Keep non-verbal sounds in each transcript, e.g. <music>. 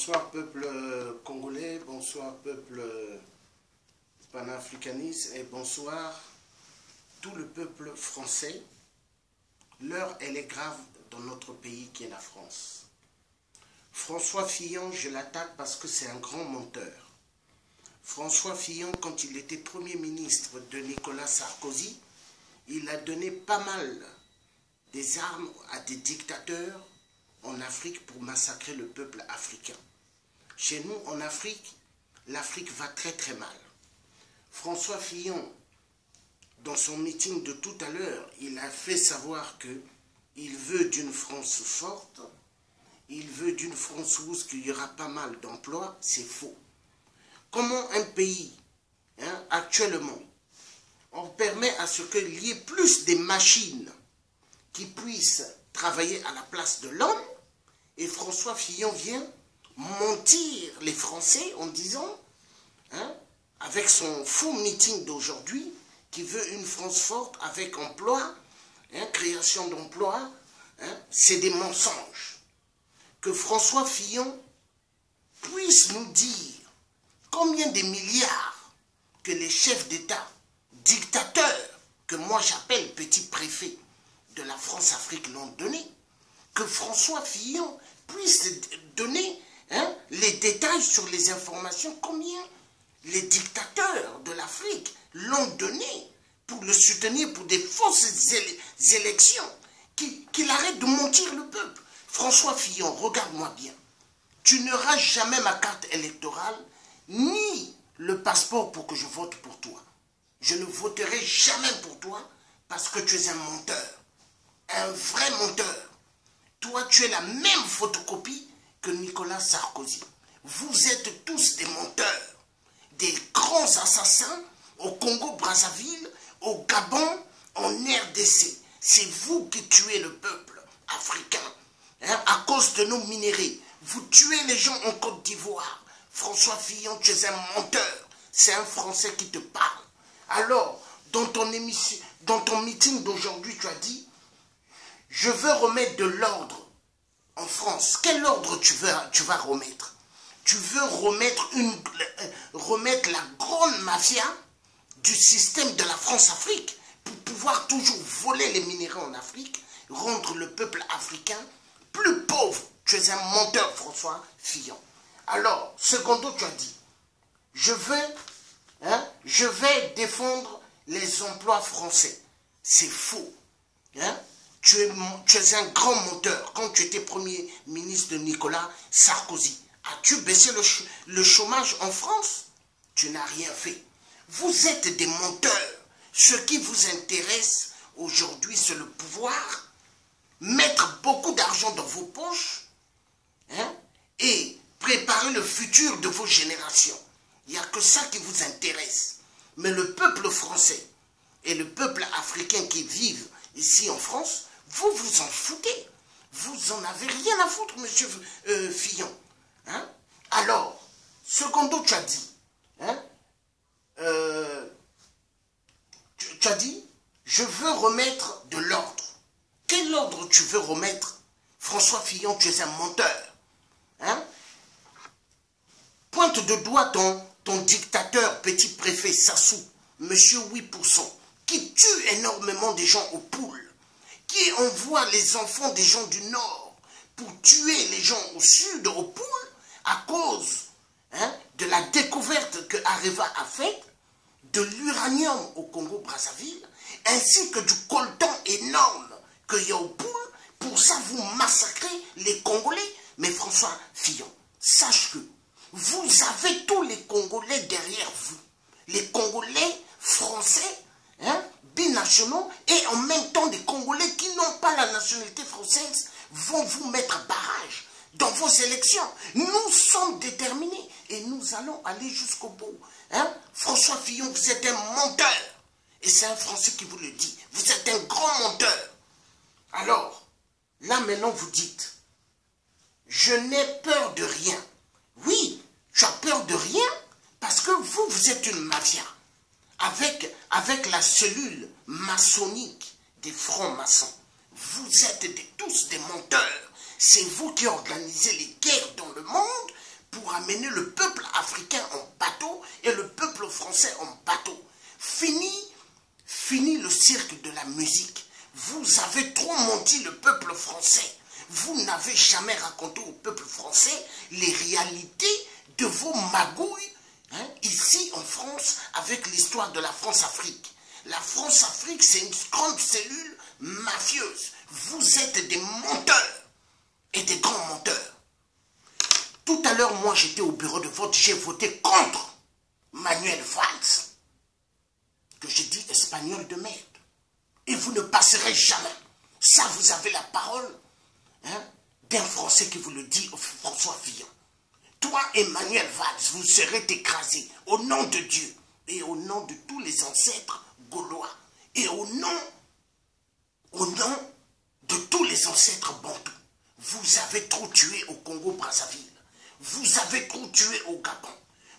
Bonsoir peuple congolais, bonsoir peuple panafricaniste et bonsoir tout le peuple français. L'heure, elle est grave dans notre pays qui est la France. François Fillon, je l'attaque parce que c'est un grand menteur. François Fillon, quand il était Premier ministre de Nicolas Sarkozy, il a donné pas mal des armes à des dictateurs en Afrique pour massacrer le peuple africain. Chez nous, en Afrique, l'Afrique va très très mal. François Fillon, dans son meeting de tout à l'heure, il a fait savoir que il veut d'une France forte, il veut d'une France où il y aura pas mal d'emplois, c'est faux. Comment un pays, hein, actuellement, on permet à ce qu'il y ait plus de machines qui puissent travailler à la place de l'homme, et François Fillon vient mentir les Français en disant, hein, avec son faux meeting d'aujourd'hui, qui veut une France forte avec emploi, hein, création d'emplois, hein, c'est des mensonges. Que François Fillon puisse nous dire combien de milliards que les chefs d'État, dictateurs, que moi j'appelle petits préfets de la France-Afrique l'ont donné, que François Fillon puisse donner hein, les détails sur les informations, combien? Les dictateurs de l'Afrique l'ont donné pour le soutenir pour des fausses élections, qu'il arrête de mentir le peuple. François Fillon, regarde-moi bien. Tu n'auras jamais ma carte électorale, ni le passeport pour que je vote pour toi. Je ne voterai jamais pour toi parce que tu es un menteur. Un vrai menteur. Toi, tu es la même photocopie que Nicolas Sarkozy. Vous êtes tous des menteurs, des grands assassins au Congo-Brazzaville, au Gabon, en RDC. C'est vous qui tuez le peuple africain hein, à cause de nos minéraux. Vous tuez les gens en Côte d'Ivoire. François Fillon, tu es un menteur. C'est un Français qui te parle. Alors, dans ton, émission, dans ton meeting d'aujourd'hui, tu as dit, je veux remettre de l'ordre en France. Quel ordre tu, veux, tu vas remettre? Tu veux remettre, une, remettre la grande mafia du système de la France-Afrique pour pouvoir toujours voler les minéraux en Afrique, rendre le peuple africain plus pauvre? Tu es un menteur, François Fillon. Alors, secondo, tu as dit, je veux, hein, je vais défendre les emplois français. C'est faux. Hein? Tu es, un grand menteur. Quand tu étais premier ministre de Nicolas Sarkozy, as-tu baissé le, le chômage en France? Tu n'as rien fait. Vous êtes des menteurs. Ce qui vous intéresse aujourd'hui, c'est le pouvoir, mettre beaucoup d'argent dans vos poches hein, et préparer le futur de vos générations. Il n'y a que ça qui vous intéresse. Mais le peuple français et le peuple africain qui vivent ici en France, vous vous en foutez. Vous en avez rien à foutre, monsieur euh, Fillon. Hein? Alors, secondo, tu as dit, hein? Euh, tu, as dit, je veux remettre de l'ordre. Quel ordre tu veux remettre? François Fillon, tu es un menteur. Hein? Pointe de doigt ton, ton dictateur, petit préfet Sassou, monsieur 8%, qui tue énormément des gens aux poules, qui envoie les enfants des gens du Nord pour tuer les gens au Sud aux poules à cause hein, de la découverte que Areva a faite de l'uranium au Congo-Brazzaville, ainsi que du coltan énorme qu'il y a au poules, pour ça vous massacrez les Congolais. Mais François Fillon, sache que vous avez tous les Congolais derrière vous. Les Congolais français, hein, binationaux, et en même temps des Congolais qui n'ont pas la nationalité française vont vous mettre barrage dans vos élections. Nous sommes déterminés et nous allons aller jusqu'au bout. Hein? François Fillon, vous êtes un menteur. Et c'est un Français qui vous le dit. Vous êtes un grand menteur. Alors, là maintenant vous dites, je n'ai peur de rien. Oui, tu as peur de rien parce que vous, vous êtes une mafia. Avec, la cellule maçonnique des francs-maçons. Vous êtes tous des menteurs. C'est vous qui organisez les guerres dans le monde pour amener le peuple africain en bateau et le peuple français en bateau. Fini, fini le cirque de la musique. Vous avez trop menti le peuple français. Vous n'avez jamais raconté au peuple français les réalités de vos magouilles hein, ici en France avec l'histoire de la France-Afrique. La France-Afrique, c'est une grande cellule mafieuse. Vous êtes des menteurs et des grands menteurs. Tout à l'heure, moi, j'étais au bureau de vote, j'ai voté contre Manuel Valls, que j'ai dit espagnol de merde. Et vous ne passerez jamais. Ça, vous avez la parole hein, d'un Français qui vous le dit, François Fillon. Toi, Emmanuel Valls, vous serez écrasé au nom de Dieu et au nom de tous les ancêtres gaulois et au nom, au nom de tous les ancêtres bantous. Vous avez trop tué au Congo-Brazzaville. Vous avez trop tué au Gabon.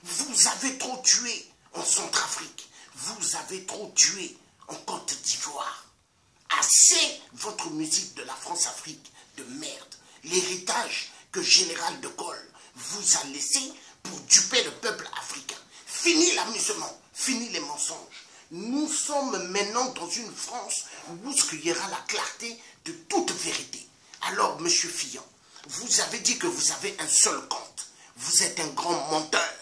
Vous avez trop tué en Centrafrique. Vous avez trop tué en Côte d'Ivoire. Assez votre musique de la France-Afrique de merde. L'héritage que Général de Gaulle vous a laissé pour duper le peuple africain. Fini l'amusement, fini les mensonges. Nous sommes maintenant dans une France où il y aura la clarté de toute vérité. Alors, monsieur Fillon, vous avez dit que vous avez un seul compte. Vous êtes un grand menteur.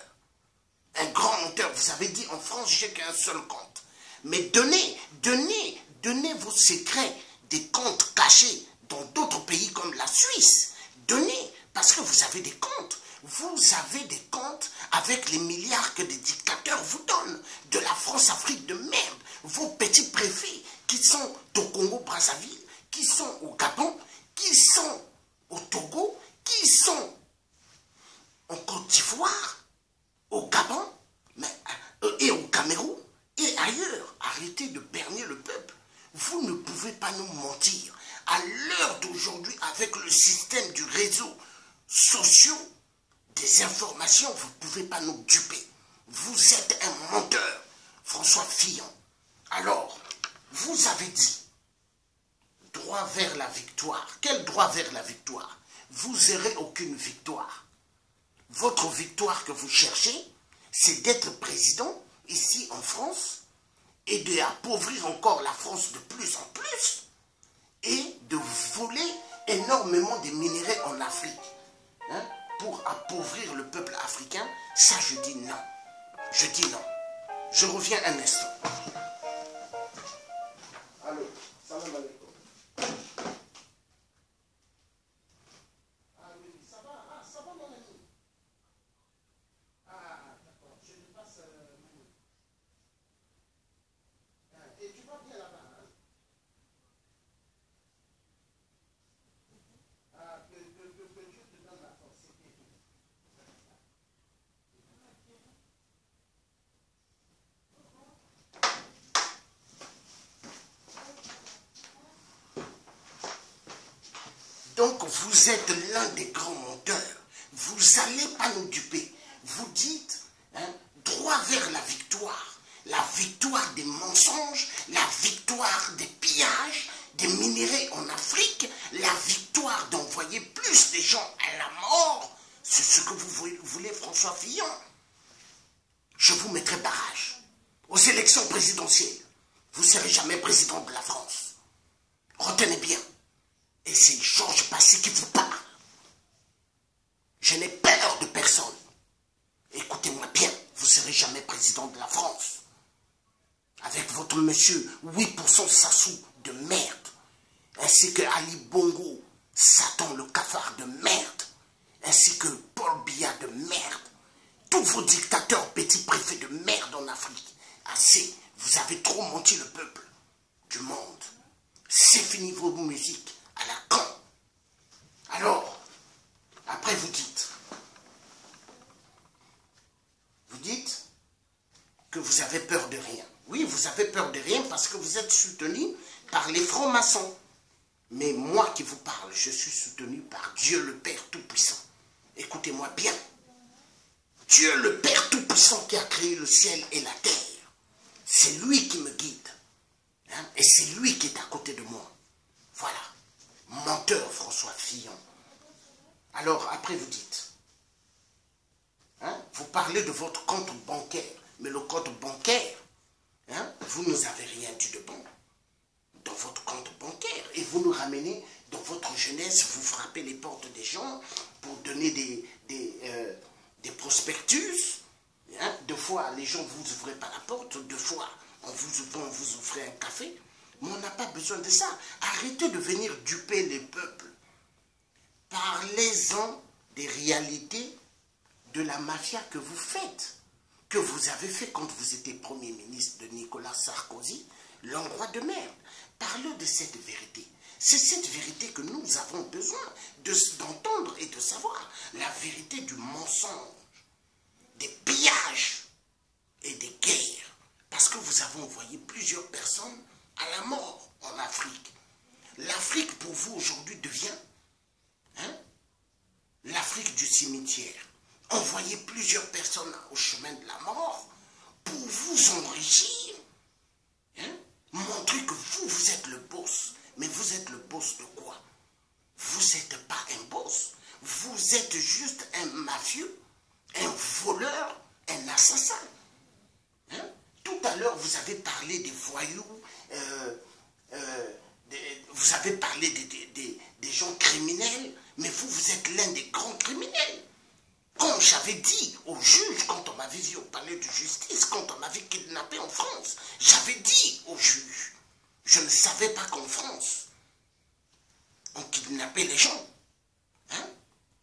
Un grand menteur. Vous avez dit en France, j'ai qu'un seul compte. Mais donnez, donnez, donnez vos secrets des comptes cachés dans d'autres pays comme la Suisse. Donnez, parce que vous avez des comptes. Vous avez des comptes avec les milliards que des dictateurs vous donnent. De la France-Afrique de merde. Vos petits préfets qui sont au Congo-Brazzaville, qui sont au Gabon, qui sont au Togo, qui sont en Côte d'Ivoire, au Gabon euh, et au Cameroun et ailleurs. Arrêtez de berner le peuple. Vous ne pouvez pas nous mentir. À l'heure d'aujourd'hui, avec le système du réseau social, des informations, vous ne pouvez pas nous duper. Vous êtes un menteur, François Fillon. Alors, vous avez dit, droit vers la victoire. Quel droit vers la victoire? Vous n'aurez aucune victoire. Votre victoire que vous cherchez, c'est d'être président ici en France et d'appauvrir encore la France de plus en plus et de voler énormément de minéraux en Afrique hein, pour appauvrir le peuple africain. Ça, je dis non. Je dis non. Je reviens un instant. Allô. Ah oui, ça va, ah, ça va mon ami. Ah, d'accord, je te passe euh, Manu. Ah, Et tu vas bien là-bas, hein? Ah, que, que, que, que Dieu te donne la force, c'est bien. Donc vous êtes l'un des grands menteurs. Vous n'allez pas nous duper. Vous dites hein, droit vers la victoire. La victoire des mensonges, la victoire des pillages, des minéraux en Afrique, la victoire d'envoyer plus de gens à la mort. C'est ce que vous voulez- voulez, François Fillon. Je vous mettrai barrage. Aux élections présidentielles, vous ne serez jamais président de la France. Retenez bien. Et c'est Georges Passy qui vous parle. Je n'ai peur de personne. Écoutez-moi bien, vous ne serez jamais président de la France. Avec votre monsieur 8% Sassou de merde, ainsi que Ali Bongo, Satan le cafard de merde, ainsi que Paul Biya de merde, tous vos dictateurs petits préfets de merde en Afrique. Assez, vous avez trop menti le peuple du monde. C'est fini vos musiques à la con. Alors, vous dites, vous dites que vous avez peur de rien. Oui, vous avez peur de rien parce que vous êtes soutenu par les francs-maçons. Mais moi qui vous parle, je suis soutenu par Dieu le Père Tout-Puissant. Écoutez-moi bien. Dieu le Père Tout-Puissant qui a créé le ciel et la terre. C'est lui qui me guide. Hein, Et c'est lui qui est à côté de moi. Voilà. Menteur François Fillon. Alors après vous dites, Hein? Vous parlez de votre compte bancaire, mais le compte bancaire, hein, vous nous avez rien dit de bon dans votre compte bancaire et vous nous ramenez dans votre jeunesse, vous frappez les portes des gens pour donner des, des, euh, prospectus. Hein? Deux fois, les gens ne vous ouvrez pas la porte, deux fois, on vous, on vous un café. Mais on n'a pas besoin de ça. Arrêtez de venir duper les peuples. Parlez-en des réalités de la mafia que vous faites, que vous avez fait quand vous étiez Premier ministre de Nicolas Sarkozy, l'endroit de merde. Parlez de cette vérité. C'est cette vérité que nous avons besoin d'entendre et de savoir. La vérité du mensonge, des pillages et des guerres. Parce que vous avez envoyé plusieurs personnes à la mort en Afrique. L'Afrique pour vous aujourd'hui devient hein, l'Afrique du cimetière. Envoyez plusieurs personnes au chemin de la mort pour vous enrichir. Hein, montrer que vous, vous êtes le boss. Mais vous êtes le boss de quoi? Vous n'êtes pas un boss. Vous êtes juste un mafieux, un voleur, un assassin. Hein? Tout à l'heure, vous avez parlé des voyous, euh, euh, vous avez parlé des, gens criminels, mais vous, vous êtes l'un des grands criminels. Comme j'avais dit au juge quand on m'avait vu au palais de justice, quand on m'avait kidnappé en France, j'avais dit au juge, je ne savais pas qu'en France, on kidnappait les gens. Hein?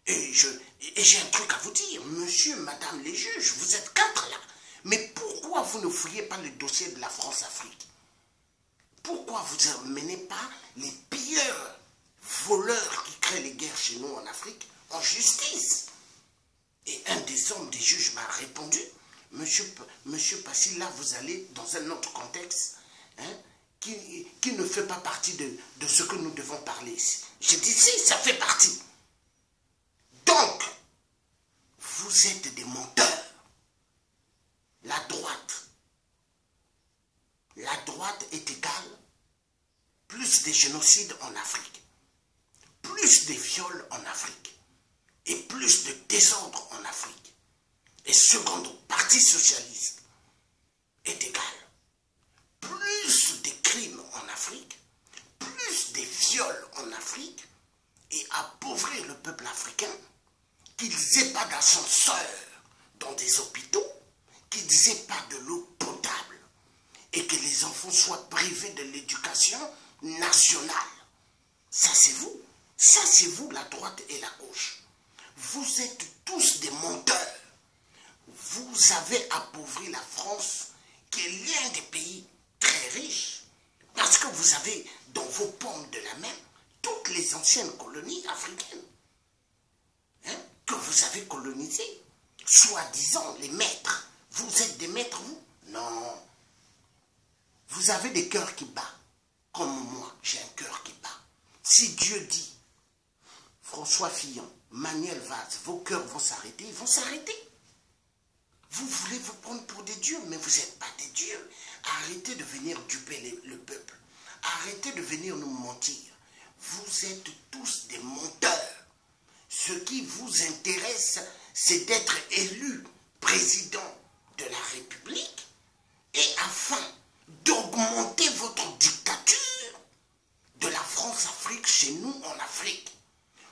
Et j'ai un truc à vous dire, monsieur, madame les juges, vous êtes quatre là. Mais pourquoi vous ne fouillez pas le dossier de la France-Afrique? Pourquoi vous ne menez pas les pilleurs voleurs qui créent les guerres chez nous en Afrique en justice? Et un des hommes des juges m'a répondu, monsieur, monsieur Passy, là vous allez dans un autre contexte, hein, qui, qui, ne fait pas partie de, de ce que nous devons parler ici. Je dis si, ça fait partie. Donc, vous êtes des menteurs. La droite. La droite est égale. Plus des génocides en Afrique, plus des viols en Afrique. Et plus de désordre en Afrique. Et secondo, Parti socialiste est égal plus des crimes en Afrique, plus des viols en Afrique. Et appauvrir le peuple africain, qu'ils aient pas d'ascenseur dans des hôpitaux, qu'ils aient pas de l'eau potable et que les enfants soient privés de l'éducation nationale. Ça c'est vous. Ça c'est vous, la droite et la gauche. Vous êtes tous des menteurs. Vous avez appauvri la France, qui est l'un des pays très riche, parce que vous avez dans vos pommes de la main toutes les anciennes colonies africaines hein, que vous avez colonisées, soi-disant les maîtres. Vous êtes des maîtres, vous? Non. Vous avez des cœurs qui battent, comme moi, j'ai un cœur qui bat. Si Dieu dit, François Fillon, Manuel Vaz, vos cœurs vont s'arrêter, ils vont s'arrêter. Vous voulez vous prendre pour des dieux, mais vous n'êtes pas des dieux. Arrêtez de venir duper le peuple. Arrêtez de venir nous mentir. Vous êtes tous des menteurs. Ce qui vous intéresse, c'est d'être élu président de la République et afin d'augmenter votre dictature de la France-Afrique chez nous en Afrique.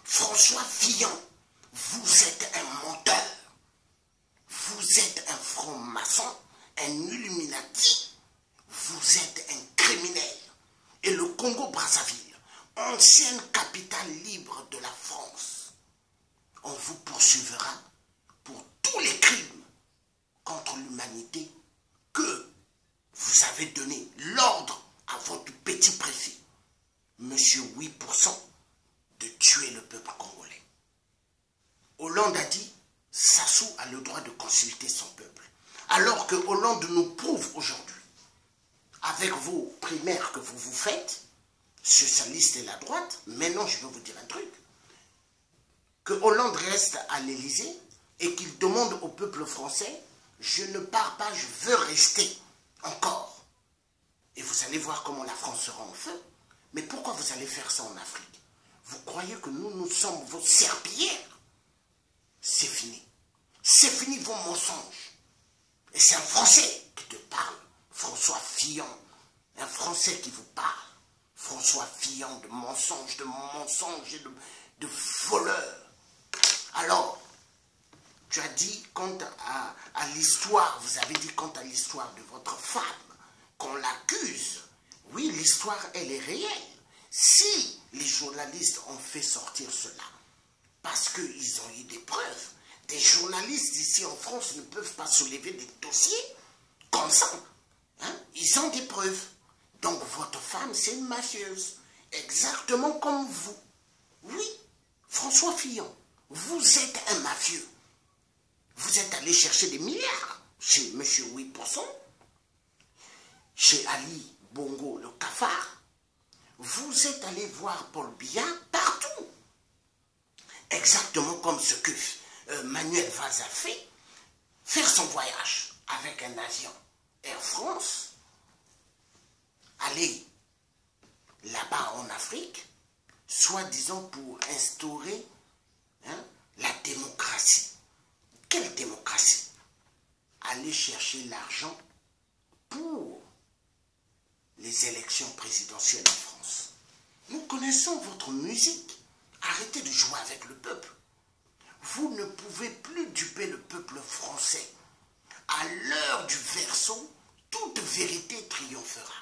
François Fillon, vous êtes un menteur. Vous êtes un franc-maçon, un illuminati. Vous êtes un criminel. Et le Congo-Brazzaville, ancienne capitale libre de la France, on vous poursuivra pour tous les crimes contre l'humanité que vous avez donné l'ordre à votre petit préfet, monsieur 8%, de tuer le peuple congolais. Hollande a dit Sassou a le droit de consulter son peuple. Alors que Hollande nous prouve aujourd'hui, avec vos primaires que vous vous faites, socialiste et la droite, maintenant je vais vous dire un truc, que Hollande reste à l'Élysée et qu'il demande au peuple français, je ne pars pas, je veux rester encore. Et vous allez voir comment la France sera en feu. Mais pourquoi vous allez faire ça en Afrique? Vous croyez que nous, nous sommes vos serpillères? C'est fini. C'est fini vos mensonges. Et c'est un Français qui te parle, François Fillon. Un Français qui vous parle. François Fillon de mensonges, de mensonges et de, de voleurs. Alors, tu as dit quant à, l'histoire, vous avez dit quant à l'histoire de votre femme, qu'on l'accuse. Oui, l'histoire, elle est réelle. Si les journalistes ont fait sortir cela, parce qu'ils ont eu des preuves, des journalistes ici en France ne peuvent pas soulever des dossiers comme ça. Hein? Ils ont des preuves. Donc votre femme, c'est une mafieuse. Exactement comme vous. Oui, François Fillon, vous êtes un mafieux. Vous êtes allé chercher des milliards chez M. 8%, chez Ali Bongo le cafard. Vous êtes allé voir Paul Biya partout. Exactement comme ce que euh, Manuel Valls a fait. Faire son voyage avec un avion Air France. Aller là-bas en Afrique, soi-disant pour instaurer hein, la démocratie. Quelle démocratie Aller chercher l'argent pour les élections présidentielles en France? Nous connaissons votre musique. Arrêtez de jouer avec le peuple. Vous ne pouvez plus duper le peuple français. À l'heure du verso, toute vérité triomphera.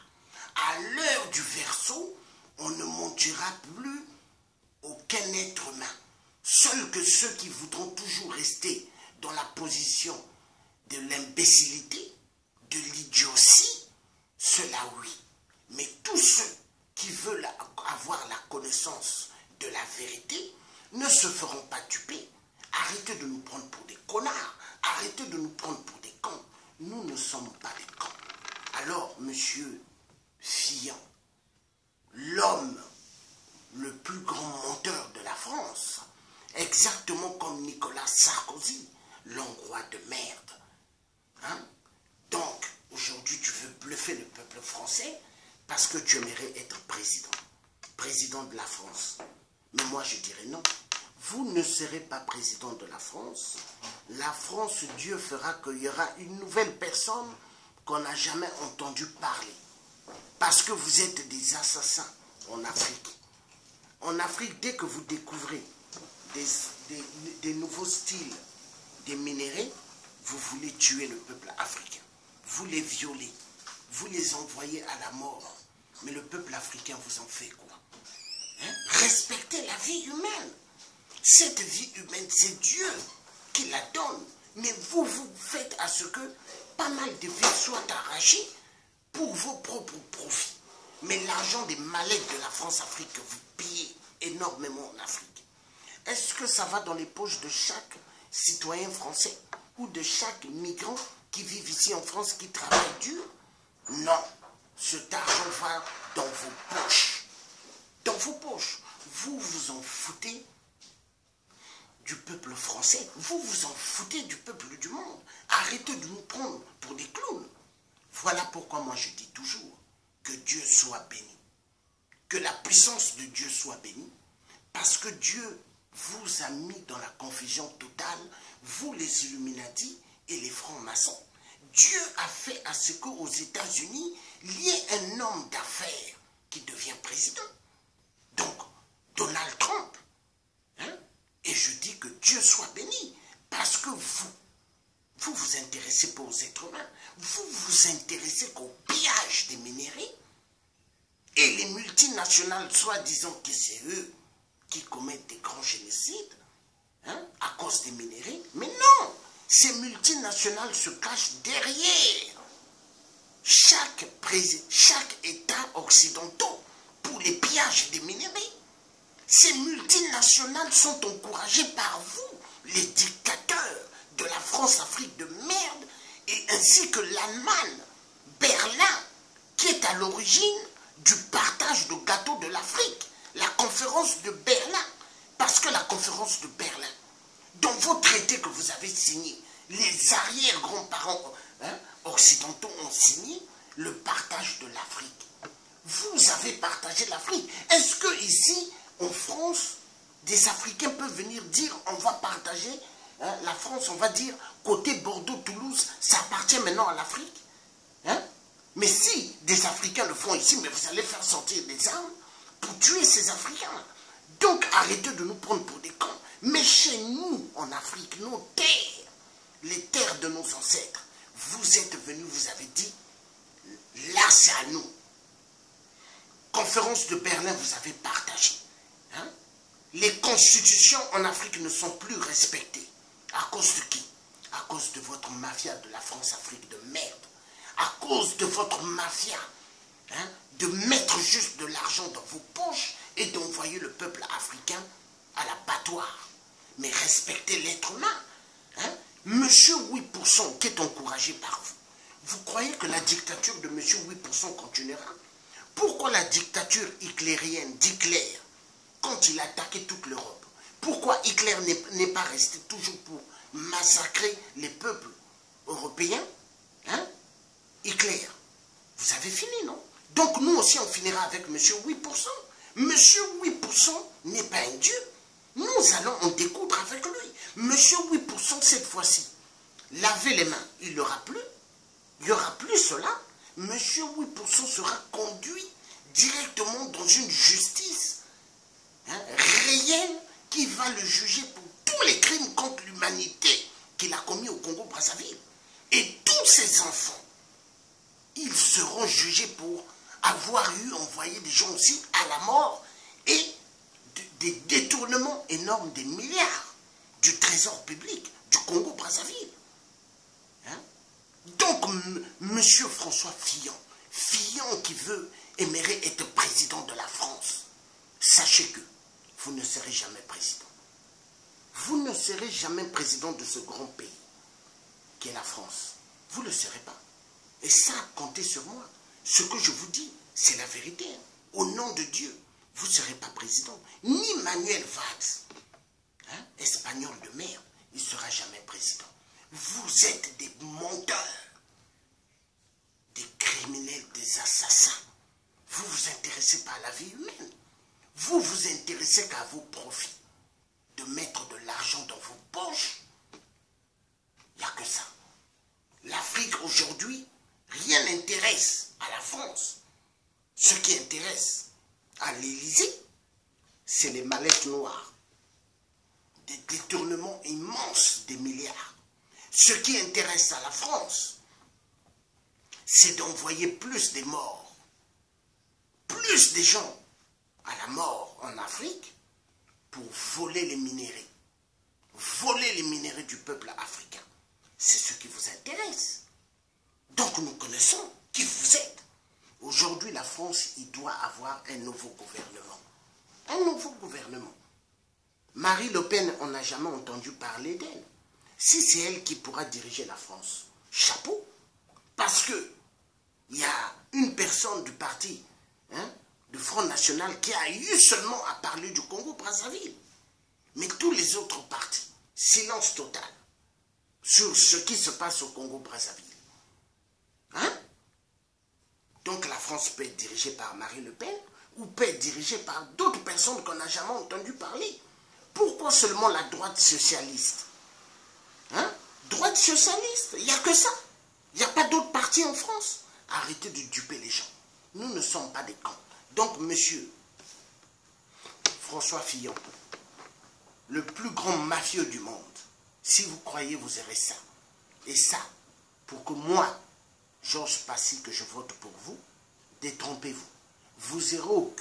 À l'heure du verso, on ne mentira plus aucun être humain. Seuls que ceux qui voudront toujours rester dans la position de l'imbécilité, de l'idiotie, cela oui. Mais tous ceux qui veulent avoir la connaissance de la vérité ne se feront pas duper. Arrêtez de nous prendre pour des connards. Arrêtez de nous prendre pour des cons. Nous ne sommes pas des cons. Alors, monsieur Fillon, l'homme le plus grand menteur de la France, exactement comme Nicolas Sarkozy, l'hongrois de merde. Hein? Donc, aujourd'hui, tu veux bluffer le peuple français parce que tu aimerais être président, président de la France. Mais moi, je dirais non. Vous ne serez pas président de la France. La France, Dieu fera qu'il y aura une nouvelle personne qu'on n'a jamais entendu parler. Parce que vous êtes des assassins en Afrique. En Afrique, dès que vous découvrez des nouveaux styles des minéraux, vous voulez tuer le peuple africain. Vous les violez. Vous les envoyez à la mort. Mais le peuple africain vous en fait quoi hein? Respectez la vie humaine. Cette vie humaine, c'est Dieu qui la donne. Mais vous, vous faites à ce que pas mal de vies soient arrachées pour vos propres profits. Mais l'argent des mallettes de la France-Afrique que vous pillez énormément en Afrique, est-ce que ça va dans les poches de chaque citoyen français ou de chaque migrant qui vit ici en France, qui travaille dur? Non. Cet argent va dans vos poches. Dans vos poches. Vous vous en foutez du peuple français. Vous vous en foutez du peuple du monde. Arrêtez de nous prendre pour des clowns. Voilà pourquoi moi je dis toujours que Dieu soit béni. Que la puissance de Dieu soit bénie. Parce que Dieu vous a mis dans la confusion totale, vous les Illuminati et les francs-maçons. Dieu a fait à ce qu'aux États-Unis, il y ait un homme d'affaires qui devient président. Donc, Donald Trump. Hein? Et je dis que Dieu soit béni. Parce que vous, vous vous intéressez pas aux êtres humains. Vous vous intéressez qu'au pillage des minéraux. Et les multinationales, soi-disant que c'est eux qui commettent des grands génocides hein, à cause des minéraux. Mais non, ces multinationales se cachent derrière chaque, chaque État occidental pour les pillages des minéraux. Ces multinationales sont encouragées par vous, les dictateurs de la France-Afrique de merde, et ainsi que l'Allemagne, Berlin, qui est à l'origine du partage de gâteaux de l'Afrique la conférence de Berlin. Parce que la conférence de Berlin, dans vos traités que vous avez signés, les arrière-grands-parents hein, occidentaux ont signé le partage de l'Afrique. Vous avez partagé l'Afrique. Est-ce que ici, en France, des Africains peuvent venir dire on va partager hein, la France, on va dire, côté Bordeaux-Toulouse, ça appartient maintenant à l'Afrique. Hein? Mais si des Africains le font ici, mais vous allez faire sortir des armes pour tuer ces Africains. Donc arrêtez de nous prendre pour des cons. Mais chez nous, en Afrique, nos terres, les terres de nos ancêtres, vous êtes venus, vous avez dit, là c'est à nous. Conférence de Berlin, vous avez partagé. Hein? Les constitutions en Afrique ne sont plus respectées. À cause de qui? À cause de votre mafia de la France-Afrique de merde. À cause de votre mafia hein, de mettre juste de l'argent dans vos poches et d'envoyer le peuple africain à l'abattoir. Mais respectez l'être humain. Hein? Monsieur 8% qui est encouragé par vous, vous croyez que la dictature de Monsieur 8% continuera? Pourquoi la dictature hitlérienne d'Hitler, quand il attaquait toute l'Europe, pourquoi Hitler n'est pas resté toujours pour massacrer les peuples européens hein? Hitler, vous avez fini, non? Donc nous aussi, on finira avec Monsieur 8%. Monsieur 8% n'est pas un dieu. Nous allons en découdre avec lui. Monsieur 8%, cette fois-ci, laver les mains, il n'y aura plus. Il n'y aura plus cela. Monsieur 8% sera conduit directement dans une justice hein, réelle qui va le juger pour tous les crimes contre l'humanité qu'il a commis au Congo-Brazzaville. Et tous ces enfants, ils seront jugés pour avoir eu envoyé des gens aussi à la mort et des détournements énormes des milliards du trésor public du Congo-Brazzaville. Hein? Donc, M. François Fillon, Fillon qui veut aimerait être président de la France, sachez que vous ne serez jamais président. Vous ne serez jamais président de ce grand pays qui est la France. Vous ne le serez pas. Et ça, comptez sur moi. Ce que je vous dis, c'est la vérité. Au nom de Dieu, vous ne serez pas président. Ni Manuel Valls, hein, espagnol de merde, il ne sera jamais président. Vous êtes des menteurs, des criminels, des assassins. Vous vous intéressez pas à la vie humaine. Vous vous intéressez qu'à vos profits. De mettre de l'argent dans vos poches. Il n'y a que ça. L'Afrique aujourd'hui, rien n'intéresse à la France. Ce qui intéresse à l'Élysée, c'est les mallettes noires, des détournements immenses des milliards. Ce qui intéresse à la France, c'est d'envoyer plus des morts, plus des gens à la mort en Afrique pour voler les minéraux, voler les minéraux du peuple africain. C'est ce qui vous intéresse. Donc nous connaissons qui vous êtes. Aujourd'hui, la France, il doit avoir un nouveau gouvernement. Un nouveau gouvernement. Marie Le Pen, on n'a jamais entendu parler d'elle. Si c'est elle qui pourra diriger la France, chapeau. Parce que il y a une personne du parti, hein, du Front National, qui a eu seulement à parler du Congo-Brazzaville. Mais tous les autres partis, silence total sur ce qui se passe au Congo-Brazzaville. Hein? Donc la France peut être dirigée par Marine Le Pen ou peut être dirigée par d'autres personnes qu'on n'a jamais entendu parler. Pourquoi seulement la droite socialiste? Hein? Droite socialiste, il n'y a que ça. Il n'y a pas d'autres partis en France. Arrêtez de duper les gens. Nous ne sommes pas des camps. Donc, monsieur François Fillon, le plus grand mafieux du monde, si vous croyez, vous aurez ça. Et ça, pour que moi, Georges Passy, que je vote pour vous, détrompez-vous. Vous aurez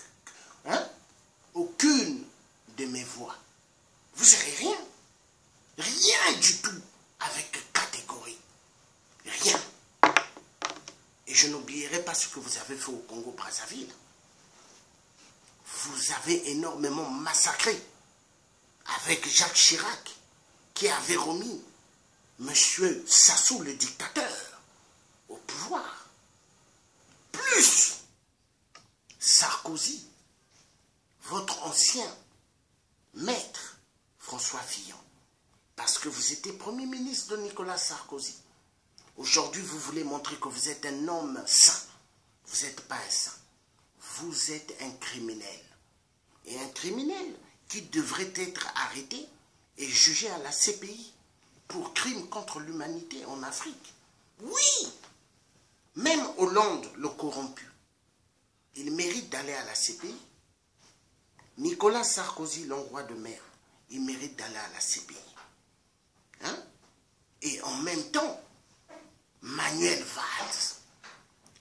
hein, aucune de mes voix. Vous n'aurez rien. Rien du tout avec catégorie. Rien. Et je n'oublierai pas ce que vous avez fait au Congo-Brazzaville. Vous avez énormément massacré avec Jacques Chirac, qui avait remis M. Sassou le dictateur au pouvoir. Plus Sarkozy, votre ancien maître François Fillon, étiez Premier ministre de Nicolas Sarkozy. Aujourd'hui, vous voulez montrer que vous êtes un homme saint. Vous n'êtes pas un saint. Vous êtes un criminel. Et un criminel qui devrait être arrêté et jugé à la CPI pour crimes contre l'humanité en Afrique. Oui Même Hollande, le corrompu, il mérite d'aller à la CPI. Nicolas Sarkozy, l'hongrois de mer, il mérite d'aller à la CPI. Hein? Et en même temps, Manuel Valls,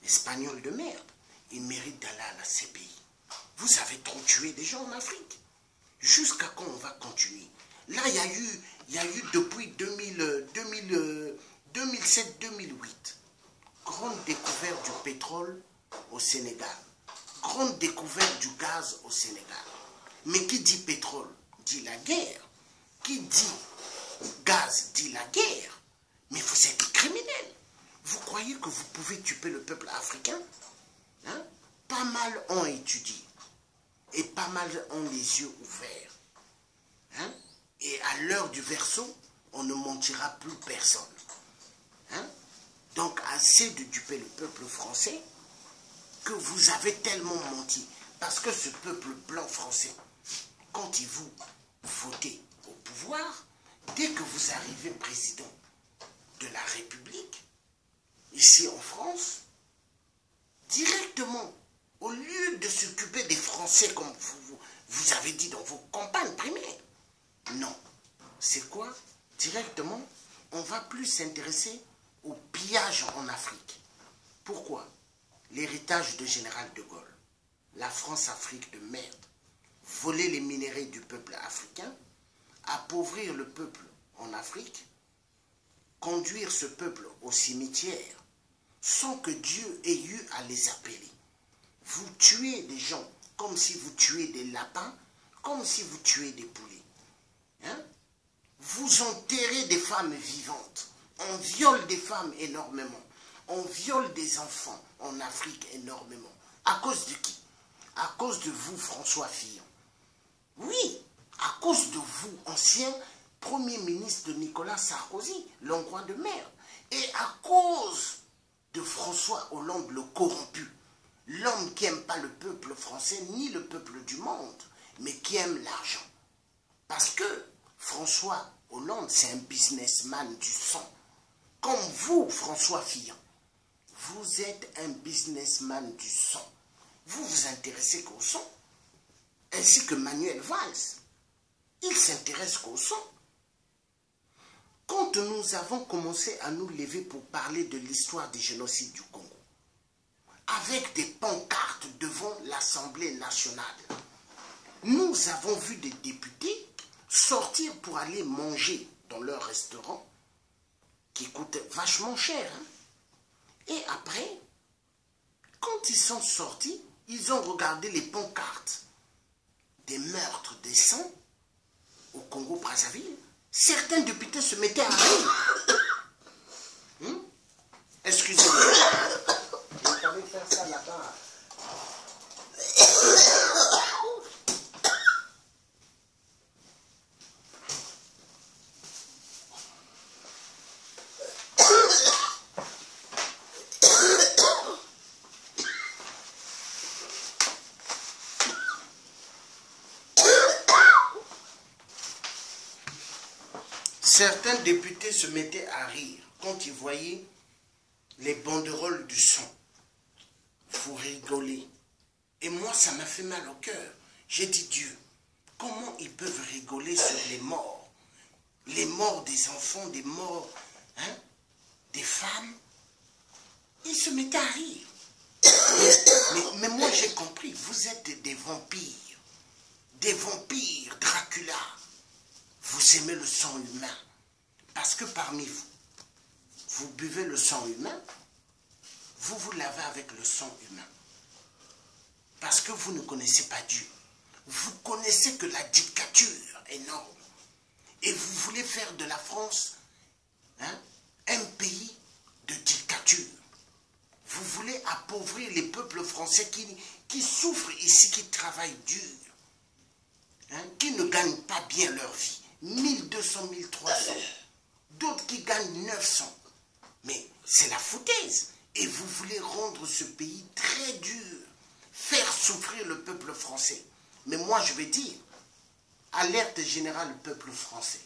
espagnol de merde, il mérite d'aller à la CPI. Vous avez trop tué des gens en Afrique. Jusqu'à quand on va continuer? Là, il y a eu, depuis 2000, 2007-2008, grande découverte du pétrole au Sénégal, grande découverte du gaz au Sénégal. Mais qui dit pétrole dit la guerre. Qui dit gaz dit la guerre. Mais vous êtes des criminels. Vous croyez que vous pouvez tuer le peuple africain hein? Pas mal ont étudié. Et pas mal ont les yeux ouverts. Hein? Et à l'heure du verso, on ne mentira plus personne. Hein? Donc assez de duper le peuple français que vous avez tellement menti. Parce que ce peuple blanc français, quand il vous votez au pouvoir, dès que vous arrivez président de la République, ici en France, directement, au lieu de s'occuper des Français comme vous, vous avez dit dans vos campagnes primaires, non. C'est quoi? Directement, on va plus s'intéresser au pillage en Afrique. Pourquoi? L'héritage de Général de Gaulle, la France-Afrique de merde, voler les minéraux du peuple africain, appauvrir le peuple en Afrique, conduire ce peuple au cimetière, sans que Dieu ait eu à les appeler. Vous tuez des gens comme si vous tuez des lapins, comme si vous tuez des poulets. Hein? Vous enterrez des femmes vivantes. On viole des femmes énormément. On viole des enfants en Afrique énormément. À cause de qui? À cause de vous, François Fillon. Oui, à cause de vous, ancien Premier ministre de Nicolas Sarkozy, l'hongrois de mer. Et à cause de François Hollande, le corrompu, l'homme qui n'aime pas le peuple français ni le peuple du monde, mais qui aime l'argent. Parce que François Hollande, c'est un businessman du sang. Comme vous, François Fillon. Vous êtes un businessman du sang. Vous vous intéressez qu'au sang. Ainsi que Manuel Valls. Il s'intéresse qu'au sang. Quand nous avons commencé à nous lever pour parler de l'histoire du génocide du Congo, avec des pancartes devant l'Assemblée nationale, nous avons vu des députés sortir pour aller manger dans leur restaurant, qui coûte vachement cher. Hein. Et après, quand ils sont sortis, ils ont regardé les pancartes des meurtres, des sangs au Congo-Brazzaville. Certains députés se mettaient à rire. <coughs> Hmm? Excusez-moi. <coughs> Je faire ça là-bas. Certains députés se mettaient à rire quand ils voyaient les banderoles du sang. Vous rigolez. Et moi, ça m'a fait mal au cœur. J'ai dit, Dieu, comment ils peuvent rigoler sur les morts? Les morts des enfants, des morts hein, des femmes? Ils se mettaient à rire. Mais, mais moi, j'ai compris, vous êtes des vampires. Des vampires, Dracula. Vous aimez le sang humain. Parce que parmi vous, vous buvez le sang humain, vous vous lavez avec le sang humain. Parce que vous ne connaissez pas Dieu. Vous connaissez que la dictature énorme. Et vous voulez faire de la France hein, un pays de dictature. Vous voulez appauvrir les peuples français qui, qui souffrent ici, qui travaillent dur, hein, qui ne gagnent pas bien leur vie. 1200, 1300 d'autres qui gagnent 900. Mais c'est la foutaise. Et vous voulez rendre ce pays très dur, faire souffrir le peuple français. Mais moi, je vais dire, alerte générale peuple français.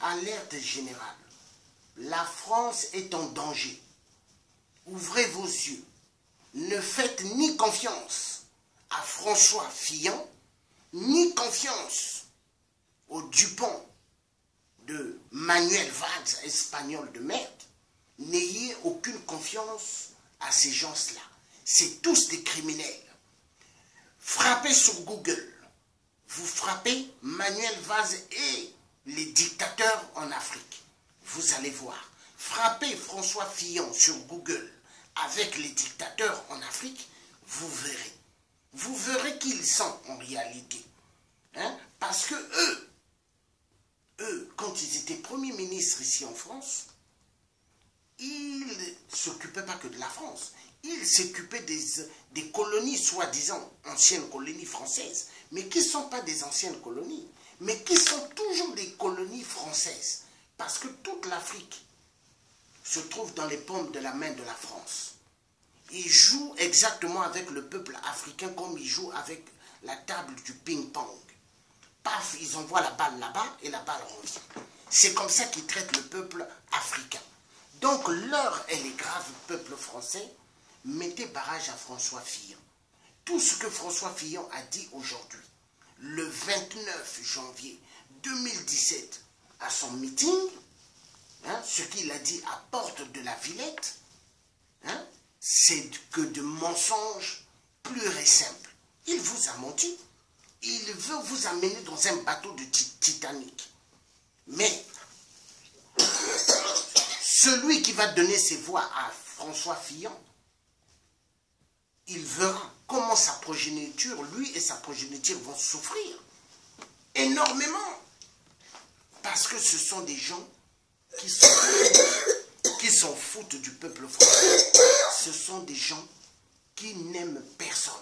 alerte générale. La France est en danger. Ouvrez vos yeux. Ne faites ni confiance à François Fillon, ni confiance au Dupont Manuel Valls, espagnol de merde. N'ayez aucune confiance à ces gens-là. C'est tous des criminels. Frappez sur Google. Vous frappez Manuel Valls et les dictateurs en Afrique. Vous allez voir. Frappez François Fillon sur Google avec les dictateurs en Afrique, vous verrez. Vous verrez qui ils sont en réalité. Hein? Parce que eux, eux, quand ils étaient premiers ministres ici en France, ils ne s'occupaient pas que de la France. Ils s'occupaient des, colonies, soi-disant anciennes colonies françaises, mais qui ne sont pas des anciennes colonies, mais qui sont toujours des colonies françaises. Parce que toute l'Afrique se trouve dans les paumes de la main de la France. Ils jouent exactement avec le peuple africain comme ils jouent avec la table du ping-pong. Paf, ils envoient la balle là-bas et la balle revient. C'est comme ça qu'ils traitent le peuple africain. Donc l'heure, est grave, peuple français. Mettez barrage à François Fillon. Tout ce que François Fillon a dit aujourd'hui, le 29 janvier 2017, à son meeting, hein, ce qu'il a dit à Porte de la Villette, hein, c'est que de mensonges purs et simples. Il vous a menti. Il veut vous amener dans un bateau de Titanic. Mais celui qui va donner ses voix à François Fillon, il verra comment sa progéniture, lui et sa progéniture vont souffrir énormément. Parce que ce sont des gens qui qui s'en foutent du peuple français. Ce sont des gens qui n'aiment personne.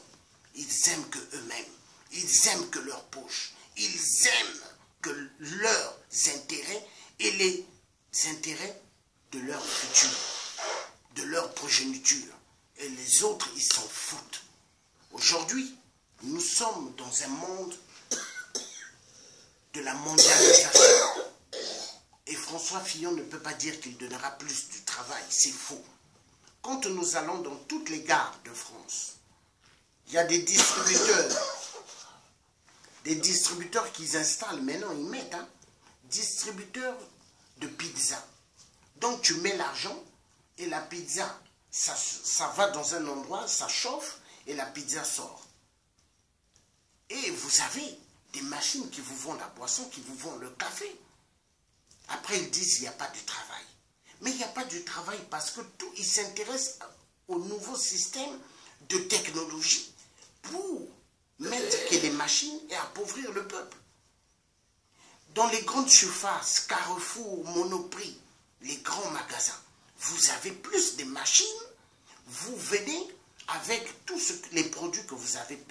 Ils aiment que eux-mêmes. Ils aiment que leur poche. Ils aiment que leurs intérêts et les intérêts de leur futur, de leur progéniture. Et les autres, ils s'en foutent. Aujourd'hui, nous sommes dans un monde de la mondialisation. Et François Fillon ne peut pas dire qu'il donnera plus du travail. C'est faux. Quand nous allons dans toutes les gares de France, il y a des distributeurs. Des distributeurs qu'ils installent maintenant, ils mettent, hein, distributeurs de pizza. Donc tu mets l'argent et la pizza, ça, ça va dans un endroit, ça chauffe et la pizza sort. Et vous avez des machines qui vous vendent la boisson, qui vous vendent le café. Après, ils disent qu'il n'y a pas de travail. Mais il n'y a pas de travail parce que tout, ils s'intéressent au nouveau système de technologie pour mettre que des machines et appauvrir le peuple. Dans les grandes surfaces, Carrefour, Monoprix, les grands magasins, vous avez plus de machines, vous venez avec tous les produits que vous avez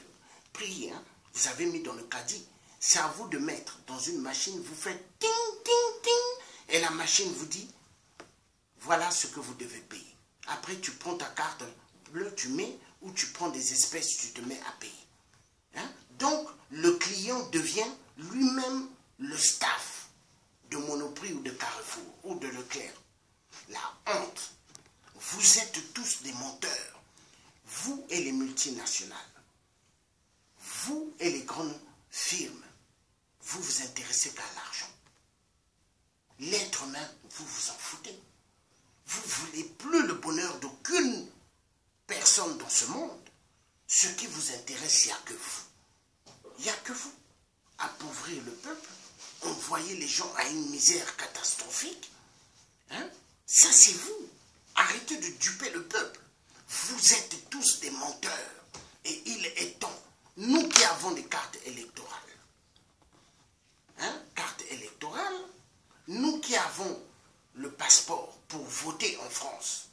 pris, hein, vous avez mis dans le caddie. C'est à vous de mettre dans une machine, vous faites ting, ting, ting, et la machine vous dit, voilà ce que vous devez payer. Après, tu prends ta carte bleue, tu mets, ou tu prends des espèces, tu te mets à payer. Le client devient lui-même le staff de Monoprix ou de Carrefour ou de Leclerc. La honte. Vous êtes tous des menteurs. Vous et les multinationales. Vous et les grandes firmes. Vous vous intéressez qu'à l'argent. L'être humain, vous vous en foutez. Vous ne voulez plus le bonheur d'aucune personne dans ce monde. Ce qui vous intéresse, il n'y a que vous. Il n'y a que vous. Appauvrir le peuple, envoyer les gens à une misère catastrophique. Hein? Ça, c'est vous. Arrêtez de duper le peuple. Vous êtes tous des menteurs. Et il est temps, nous qui avons des cartes électorales, hein, cartes électorales, nous qui avons le passeport pour voter en France,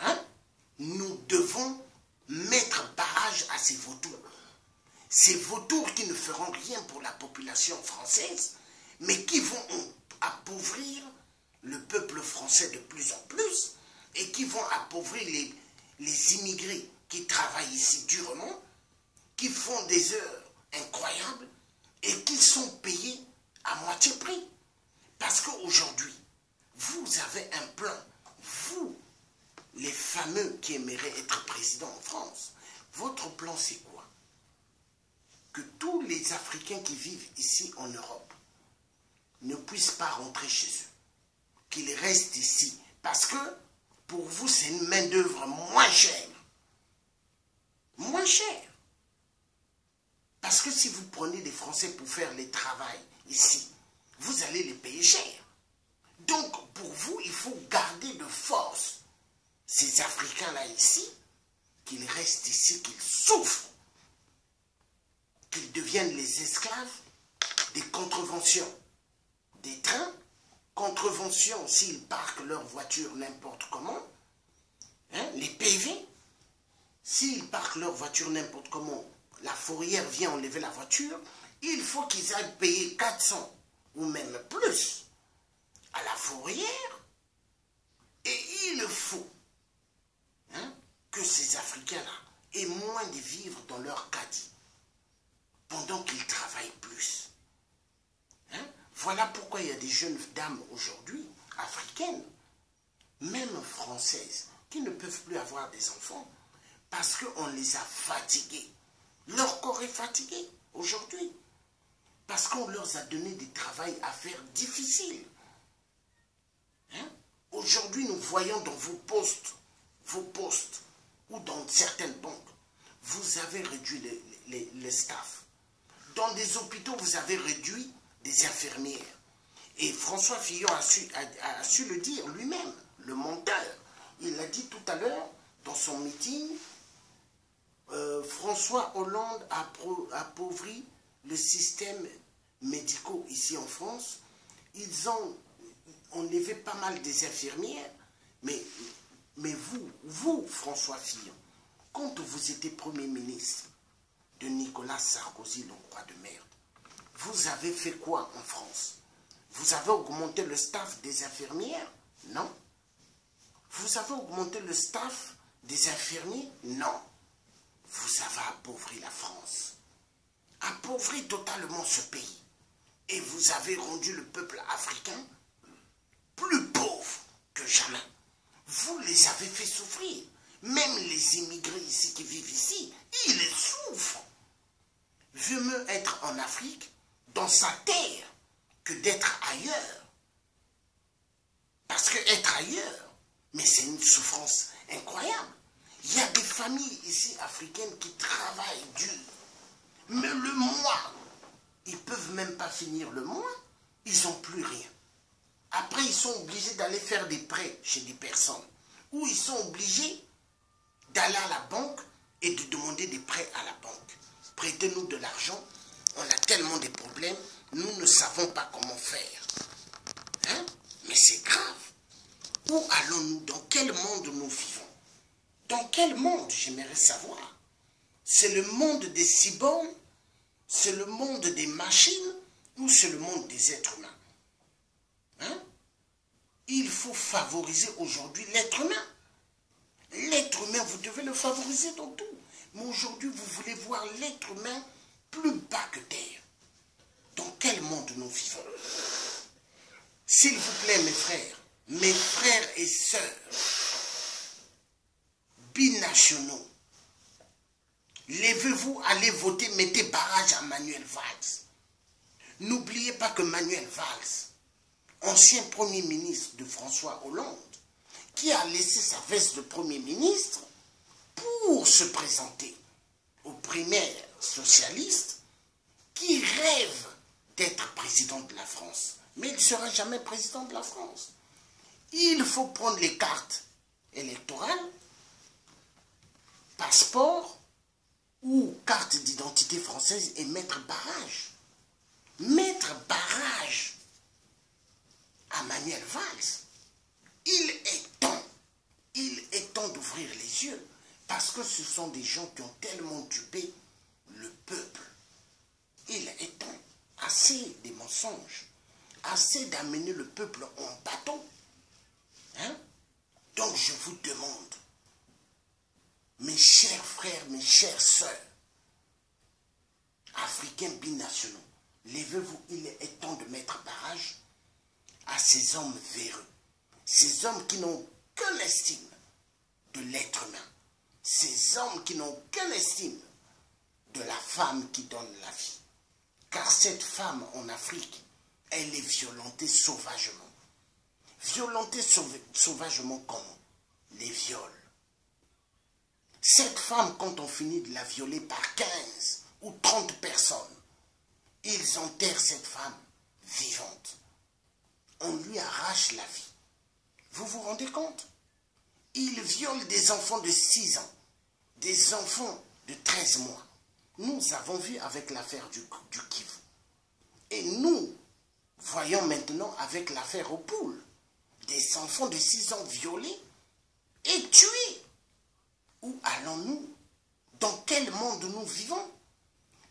hein, nous devons mettre barrage à ces vautours. Ces vautours qui ne feront rien pour la population française, mais qui vont appauvrir le peuple français de plus en plus et qui vont appauvrir les, immigrés qui travaillent ici durement, qui font des heures incroyables et qui sont payés à moitié prix. Parce qu'aujourd'hui, vous avez un plan. Vous, les fameux qui aimeraient être président en France, votre plan c'est quoi? Que tous les Africains qui vivent ici en Europe ne puissent pas rentrer chez eux. Qu'ils restent ici. Parce que pour vous, c'est une main-d'œuvre moins chère. Moins chère. Parce que si vous prenez des Français pour faire les travail ici, vous allez les payer cher. Donc, pour vous, il faut garder de force ces Africains-là ici, qu'ils restent ici, qu'ils souffrent, qu'ils deviennent les esclaves des contreventions des trains, contreventions s'ils parquent leur voiture n'importe comment, hein, les PV, s'ils parquent leur voiture n'importe comment, la fourrière vient enlever la voiture, il faut qu'ils aillent payer 400 ou même plus à la fourrière. Et il faut hein, que ces Africains-là aient moins de vivre dans leur caddie pendant qu'ils travaillent plus. Hein? Voilà pourquoi il y a des jeunes dames aujourd'hui, africaines, même françaises, qui ne peuvent plus avoir des enfants parce qu'on les a fatiguées. Leur corps est fatigué aujourd'hui. Parce qu'on leur a donné des travails à faire difficiles. Hein? Aujourd'hui, nous voyons dans vos postes, vos postes, ou dans certaines banques, vous avez réduit les, les, staff. Dans des hôpitaux, vous avez réduit des infirmières. Et François Fillon a su, le dire lui-même, le menteur. Il l'a dit tout à l'heure dans son meeting euh, François Hollande a appauvri le système médical ici en France. Ils ont enlevé pas mal des infirmières, mais, mais vous, vous, François Fillon, quand vous étiez Premier ministre de Nicolas Sarkozy, le roi de merde, vous avez fait quoi en France? Vous avez augmenté le staff des infirmières? Non. Vous avez augmenté le staff des infirmiers? Non vous avez appauvri la France, appauvri totalement ce pays, et vous avez rendu le peuple africain plus pauvre que jamais. Vous les avez fait souffrir. Même les immigrés ici qui vivent ici, ils souffrent. Vaut mieux être en Afrique, dans sa terre, que d'être ailleurs. Parce que être ailleurs, mais c'est une souffrance incroyable. Il y a des familles ici africaines qui travaillent dur. Mais le mois, ils ne peuvent même pas finir le mois, ils n'ont plus rien. Après, ils sont obligés d'aller faire des prêts chez des personnes. Ou ils sont obligés d'aller à la banque et de demander des prêts à la banque. Prêtez-nous de l'argent, on a tellement de problèmes, nous ne savons pas comment faire. Hein? Mais c'est grave. Où allons-nous? Dans quel monde nous vivons? Dans quel monde, j'aimerais savoir C'est le monde des cyborgs? C'est le monde des machines? Ou c'est le monde des êtres humains? Hein? Il faut favoriser aujourd'hui l'être humain. L'être humain, vous devez le favoriser dans tout. Mais aujourd'hui, vous voulez voir l'être humain plus bas que terre. Dans quel monde nous vivons? S'il vous plaît, mes frères, mes frères et sœurs, binationaux. Levez-vous, allez voter, mettez barrage à Manuel Valls. N'oubliez pas que Manuel Valls, ancien Premier ministre de François Hollande, qui a laissé sa veste de Premier ministre pour se présenter aux primaires socialistes, qui rêve d'être président de la France. Mais il ne sera jamais président de la France. Il faut prendre les cartes électorales passeport ou carte d'identité française et mettre barrage. Mettre barrage à Manuel Valls. Il est temps, il est temps d'ouvrir les yeux parce que ce sont des gens qui ont tellement dupé le peuple. Il est temps, assez des mensonges, assez d'amener le peuple en bâton. Hein? Donc je vous demande, mes chers frères, mes chères sœurs, africains binationaux, levez-vous, il est temps de mettre barrage à ces hommes véreux, ces hommes qui n'ont qu'une estime de l'être humain, ces hommes qui n'ont qu'une estime de la femme qui donne la vie. Car cette femme en Afrique, elle est violentée sauvagement. Violentée sauvagement comment Les viols. Cette femme, quand on finit de la violer par 15 ou 30 personnes, ils enterrent cette femme vivante. On lui arrache la vie. Vous vous rendez compte? Ils violent des enfants de 6 ans, des enfants de 13 mois. Nous avons vu avec l'affaire du, Kivu. Et nous voyons maintenant avec l'affaire aux poules. Des enfants de 6 ans violés et tués. Où allons-nous? Dans quel monde nous vivons?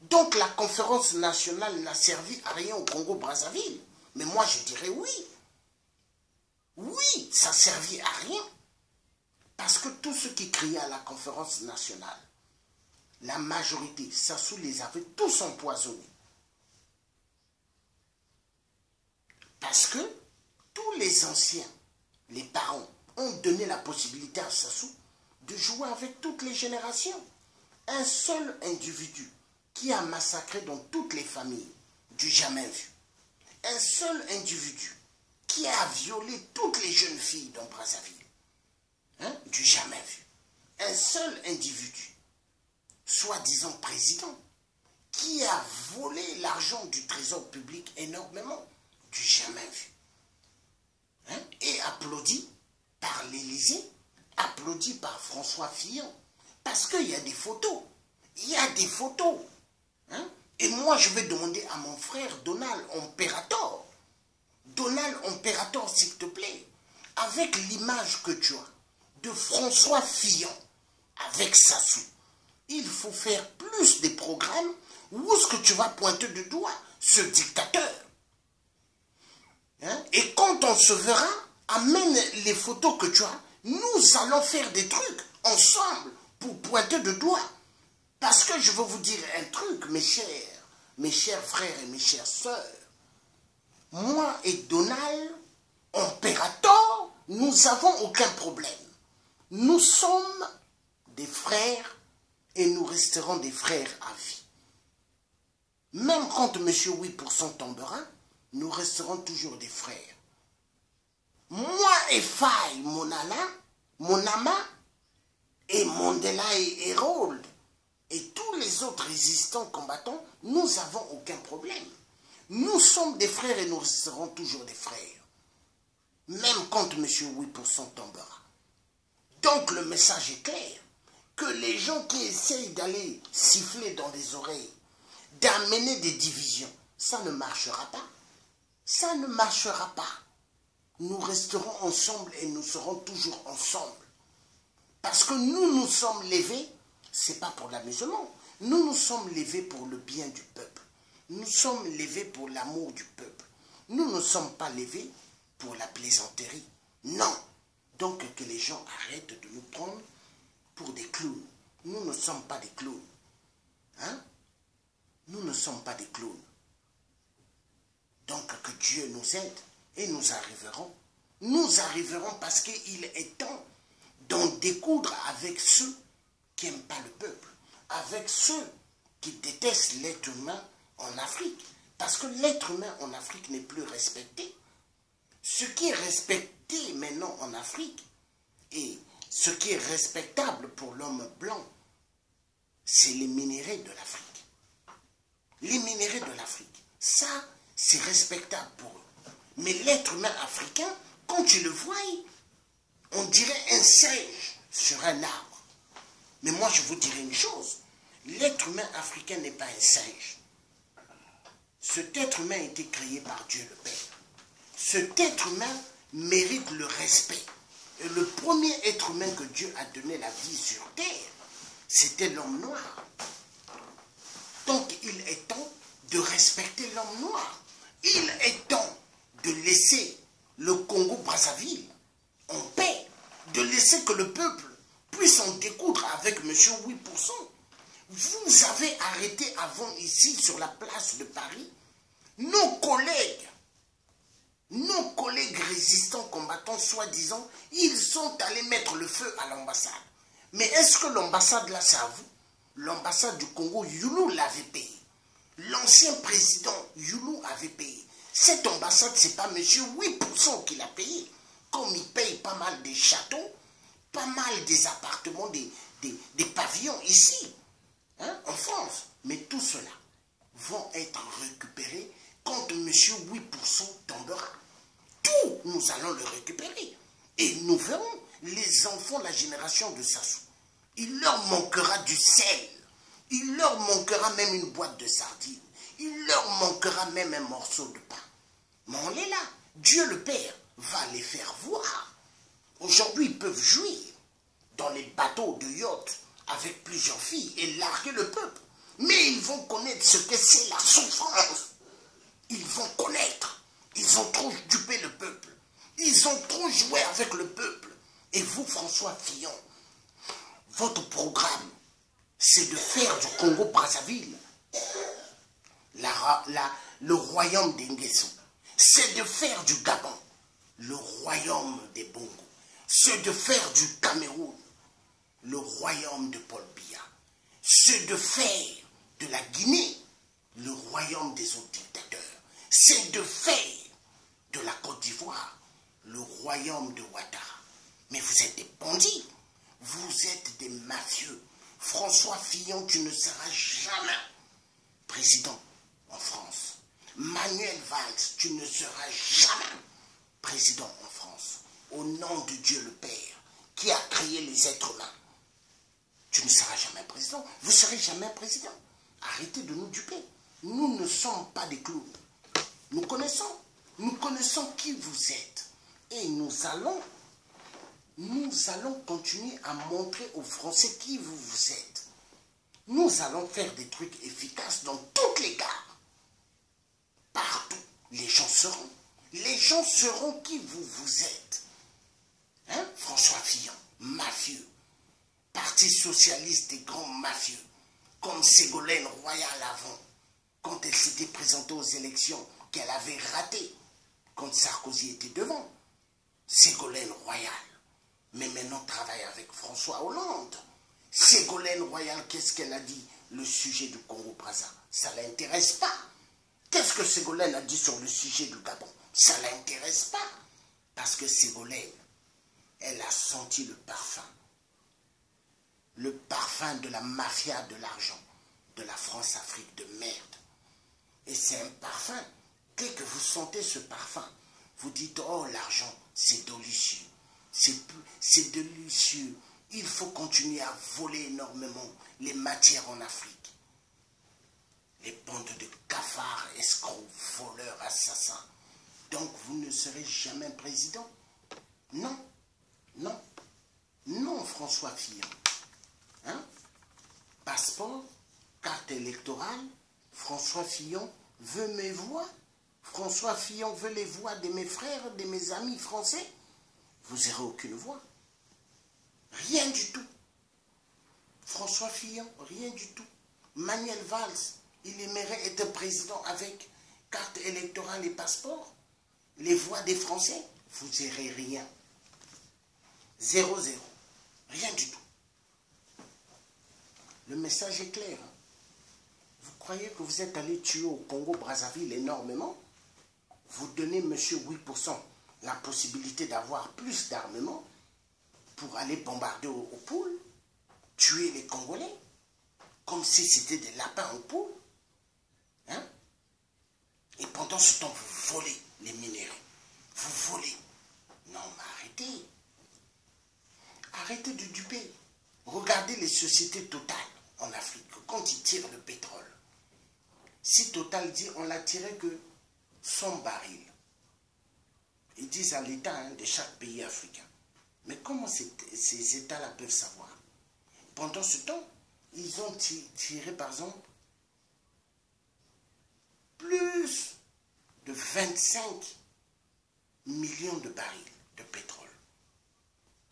Donc la conférence nationale n'a servi à rien au Congo-Brazzaville. Mais moi je dirais oui. Oui, ça servit à rien. Parce que tous ceux qui criaient à la conférence nationale, la majorité, Sassou les avait tous empoisonnés. Parce que tous les anciens, les parents, ont donné la possibilité à Sassou de jouer avec toutes les générations. Un seul individu qui a massacré dans toutes les familles, du jamais vu. Un seul individu qui a violé toutes les jeunes filles dans Brazzaville, hein, du jamais vu. Un seul individu soi-disant président, qui a volé l'argent du trésor public énormément, du jamais vu. Hein? Et applaudi par l'Élysée, applaudi par François Fillon, parce qu'il y a des photos. Il y a des photos. Hein? Et moi, je vais demander à mon frère Donald Imperator, Donald Imperator, s'il te plaît, avec l'image que tu as de François Fillon, avec Sassou, il faut faire plus des programmes où est-ce que tu vas pointer du doigt ce dictateur. Hein? Et quand on se verra, amène les photos que tu as. Nous allons faire des trucs ensemble pour pointer du doigt. Parce que je veux vous dire un truc, mes chers, mes chers frères et mes chères sœurs. Moi et Donald, Imperator, nous n'avons aucun problème. Nous sommes des frères et nous resterons des frères à vie. Même quand M. 8% tombera, nous resterons toujours des frères. Moi et Faye, mon Alain, mon Ama, et Mondela et Hérold, et tous les autres résistants combattants, nous n'avons aucun problème. Nous sommes des frères et nous resterons toujours des frères. Même quand M. 8% tombera. Donc le message est clair que les gens qui essayent d'aller siffler dans les oreilles, d'amener des divisions, ça ne marchera pas. Ça ne marchera pas. Nous resterons ensemble et nous serons toujours ensemble. Parce que nous nous sommes levés, c'est pas pour l'amusement. Nous nous sommes levés pour le bien du peuple. Nous sommes levés pour l'amour du peuple. Nous ne sommes pas levés pour la plaisanterie. Non. Donc que les gens arrêtent de nous prendre pour des clowns. Nous ne sommes pas des clowns. Hein? Nous ne sommes pas des clowns. Donc que Dieu nous aide et nous arriverons. Nous arriverons parce qu'il est temps d'en découdre avec ceux qui n'aiment pas le peuple, avec ceux qui détestent l'être humain en Afrique. Parce que l'être humain en Afrique n'est plus respecté. Ce qui est respecté maintenant en Afrique, et ce qui est respectable pour l'homme blanc, c'est les minéraux de l'Afrique. Les minéraux de l'Afrique, ça, c'est respectable pour eux. Mais l'être humain africain, quand tu le vois, on dirait un singe sur un arbre. Mais moi, je vous dirais une chose. L'être humain africain n'est pas un singe. Cet être humain a été créé par Dieu le Père. Cet être humain mérite le respect. Et le premier être humain que Dieu a donné la vie sur terre, c'était l'homme noir. Donc il est temps de respecter l'homme noir. Il est temps de laisser le Congo-Brazzaville en paix, de laisser que le peuple puisse en découdre avec M. 8%. Vous avez arrêté avant ici sur la place de Paris nos collègues, nos collègues résistants combattants, soi-disant, ils sont allés mettre le feu à l'ambassade. Mais est-ce que l'ambassade, là, c'est à vous? L'ambassade du Congo, Youlou l'avait payé. L'ancien président Youlou avait payé. Cette ambassade, c'est pas monsieur 8% qui l'a payé. Comme il paye pas mal des châteaux, pas mal des appartements, des, des, pavillons ici, hein, en France. Mais tout cela vont être récupérés quand monsieur 8% tombera. Tout, nous allons le récupérer. Et nous verrons les enfants, la génération de Sassou. Il leur manquera du sel. Il leur manquera même une boîte de sardines. Il leur manquera même un morceau de pain. Mais on est là. Dieu le Père va les faire voir. Aujourd'hui, ils peuvent jouir dans les bateaux de yacht avec plusieurs filles et larguer le peuple. Mais ils vont connaître ce que c'est la souffrance. Ils vont connaître. Ils ont trop dupé le peuple. Ils ont trop joué avec le peuple. Et vous, François Fillon, votre programme, c'est de faire du Congo-Brazzaville le royaume des Nguesso. C'est de faire du Gabon le royaume des Bongo. C'est de faire du Cameroun le royaume de Paul Biya. C'est de faire de la Guinée le royaume des autres dictateurs. C'est de faire de la Côte d'Ivoire le royaume de Ouattara. Mais vous êtes des bandits, vous êtes des mafieux. François Fillon, tu ne seras jamais président en France. Manuel Valls, tu ne seras jamais président en France. Au nom de Dieu le Père, qui a créé les êtres humains, tu ne seras jamais président. Vous ne serez jamais président. Arrêtez de nous duper. Nous ne sommes pas des clowns. Nous connaissons. Nous connaissons qui vous êtes. Et nous allons, nous allons continuer à montrer aux Français qui vous, êtes. Nous allons faire des trucs efficaces dans toutes les gares. Partout. Les gens seront. Les gens seront qui vous, vous êtes. Hein? François Fillon, mafieux. Parti socialiste des grands mafieux, comme Ségolène Royal avant, quand elle s'était présentée aux élections, qu'elle avait ratées, quand Sarkozy était devant. Ségolène Royal. Mais maintenant travaille avec François Hollande. Ségolène Royal, qu'est-ce qu'elle a dit? Le sujet du Congo-Brazza, ça ne l'intéresse pas. Qu'est-ce que Ségolène a dit sur le sujet du Gabon? Ça ne l'intéresse pas. Parce que Ségolène, elle a senti le parfum le parfum de la mafia de l'argent, de la France-Afrique de merde. Et c'est un parfum. Dès que vous sentez ce parfum, vous dites, oh l'argent, c'est délicieux. C'est délicieux. Il faut continuer à voler énormément les matières en Afrique. Les bandes de cafards, escrocs, voleurs, assassins. Donc vous ne serez jamais président Non, non, non François Fillon. Hein? Passeport, carte électorale, François Fillon veut mes voix. François Fillon veut les voix de mes frères, de mes amis français? Vous n'aurez aucune voix. Rien du tout. François Fillon, rien du tout. Manuel Valls, il aimerait être président avec carte électorale et passeport. Les voix des Français, vous n'aurez rien. Zéro, zéro. Rien du tout. Le message est clair. Vous croyez que vous êtes allé tuer au Congo-Brazzaville énormément? Vous donnez, monsieur, 8% la possibilité d'avoir plus d'armement pour aller bombarder aux, poules, tuer les Congolais, comme si c'était des lapins aux poules. Hein Et pendant ce temps, vous volez les minéraux. Vous volez. Non, mais arrêtez. Arrêtez de duper. Regardez les sociétés totales en Afrique, quand ils tirent le pétrole, si Total dit on l'a tiré que 100 barils, ils disent à l'État hein, de chaque pays africain. Mais comment ces États-là peuvent savoir? Pendant ce temps, ils ont tiré, par exemple, plus de 25 millions de barils de pétrole.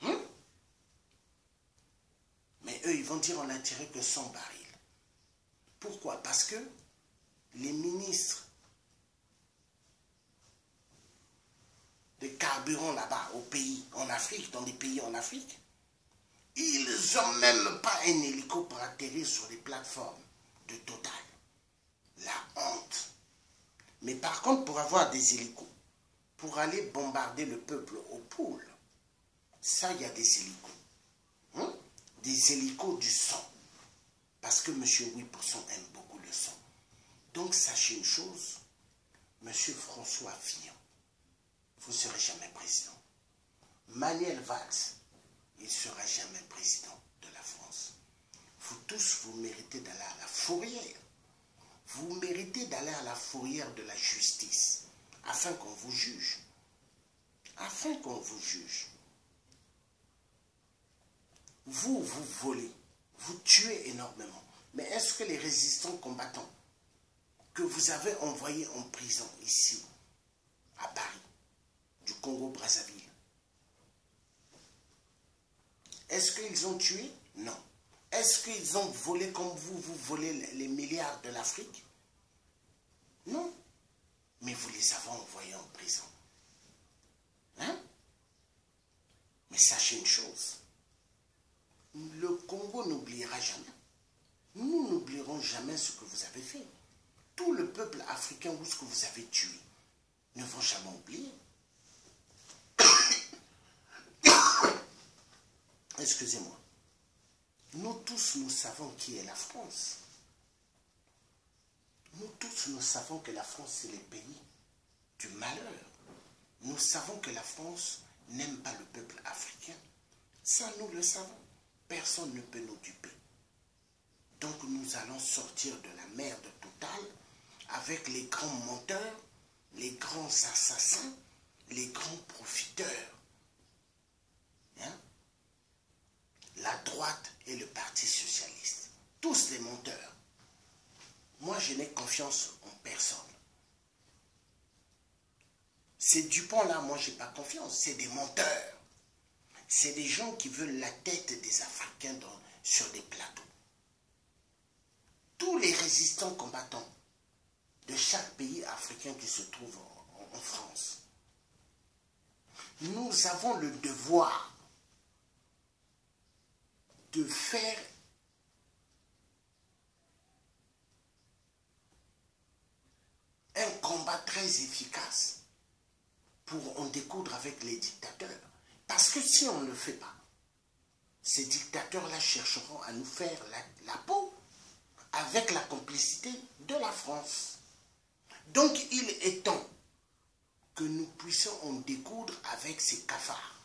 Hein? Mais eux, ils vont dire on n'a tiré que 100 barils. Pourquoi? Parce que les ministres de carburant là-bas, au pays, en Afrique, dans des pays en Afrique. Ils n'ont même pas un hélico pour atterrir sur les plateformes de Total. La honte. Mais par contre, pour avoir des hélicos, pour aller bombarder le peuple au pôle, ça, il y a des hélicos. Hein? Des hélicos du sang. Parce que M. 8% aime beaucoup le sang. Donc, sachez une chose, M. François Fillon, vous ne serez jamais président. Manuel Valls, il ne sera jamais président de la France. Vous tous, vous méritez d'aller à la fourrière. Vous méritez d'aller à la fourrière de la justice, afin qu'on vous juge. Afin qu'on vous juge. Vous, vous volez, vous tuez énormément. Mais est-ce que les résistants combattants que vous avez envoyés en prison ici, à Paris, Congo-Brazzaville, est-ce qu'ils ont tué? Non. Est-ce qu'ils ont volé comme vous, vous volez les milliards de l'Afrique? Non. Mais vous les avez envoyés en prison. Hein? Mais sachez une chose. Le Congo n'oubliera jamais. Nous n'oublierons jamais ce que vous avez fait. Tout le peuple africain ou ce que vous avez tué ne vont jamais oublier. <coughs> Excusez-moi. Nous tous, nous savons qui est la France. Nous tous, nous savons que la France, c'est le pays du malheur. Nous savons que la France n'aime pas le peuple africain. Ça, nous le savons. Personne ne peut nous duper. Donc nous allons sortir de la merde totale avec les grands menteurs, les grands assassins, les grands profiteurs. Hein? La droite et le Parti socialiste. Tous des menteurs. Moi, je n'ai confiance en personne. Ces Dupont-là, moi, je n'ai pas confiance. C'est des menteurs. C'est des gens qui veulent la tête des Africains sur des plateaux. Tous les résistants combattants de chaque pays africain qui se trouve en France, nous avons le devoir de faire un combat très efficace pour en découdre avec les dictateurs. Parce que si on ne le fait pas, ces dictateurs-là chercheront à nous faire la, peau avec la complicité de la France. Donc il est temps que nous puissions en découdre avec ces cafards.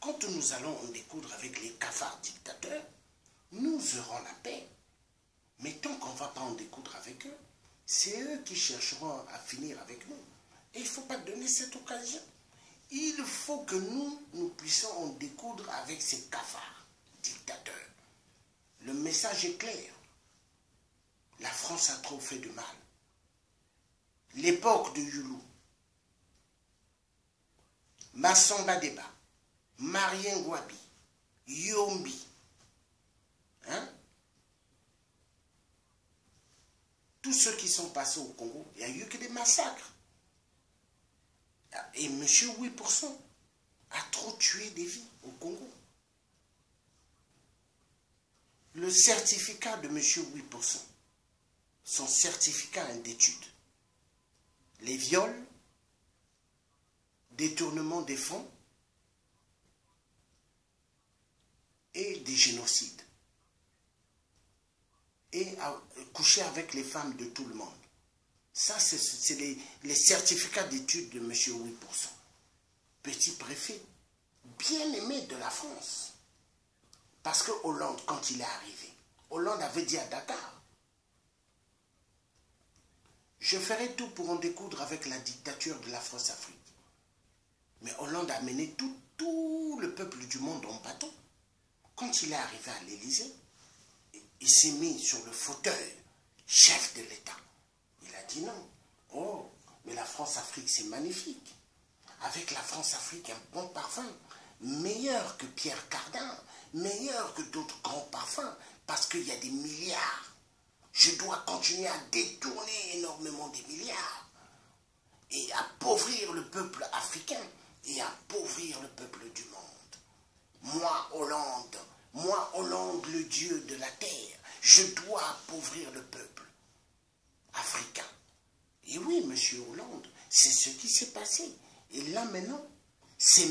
Quand nous allons en découdre avec les cafards dictateurs, nous aurons la paix. Mais tant qu'on ne va pas en découdre avec eux, c'est eux qui chercheront à finir avec nous. Et il ne faut pas donner cette occasion. Il faut que nous, nous puissions en découdre avec ces cafards dictateurs. Le message est clair. La France a trop fait de mal. L'époque de Yulu, Massamba Deba, Marien Gwabi, Yombi, hein? tous ceux qui sont passés au Congo, il n'y a eu que des massacres. Et M. 8% a trop tué des vies au Congo. Le certificat de M. 8%, son certificat d'études, les viols, détournement des fonds et des génocides. Et coucher avec les femmes de tout le monde. Ça, c'est les, certificats d'études de M. 8%. Petit préfet, bien aimé de la France. Parce que Hollande, quand il est arrivé, Hollande avait dit à Dakar, je ferai tout pour en découdre avec la dictature de la France-Afrique. Mais Hollande a mené tout, le peuple du monde en bateau. Quand il est arrivé à l'Élysée, il s'est mis sur le fauteuil, chef de l'État. Il a dit non. Oh, mais la France-Afrique, c'est magnifique. Avec la France-Afrique, un bon parfum, meilleur que Pierre Cardin, meilleur que d'autres grands parfums, parce qu'il y a des milliards. Je dois continuer à détourner énormément des milliards. et appauvrir le peuple africain et appauvrir le peuple du monde. Moi, Hollande, moi, Hollande, le Dieu de la terre, je dois appauvrir le peuple africain. Et oui, monsieur Hollande, c'est ce qui s'est passé. Et là maintenant, c'est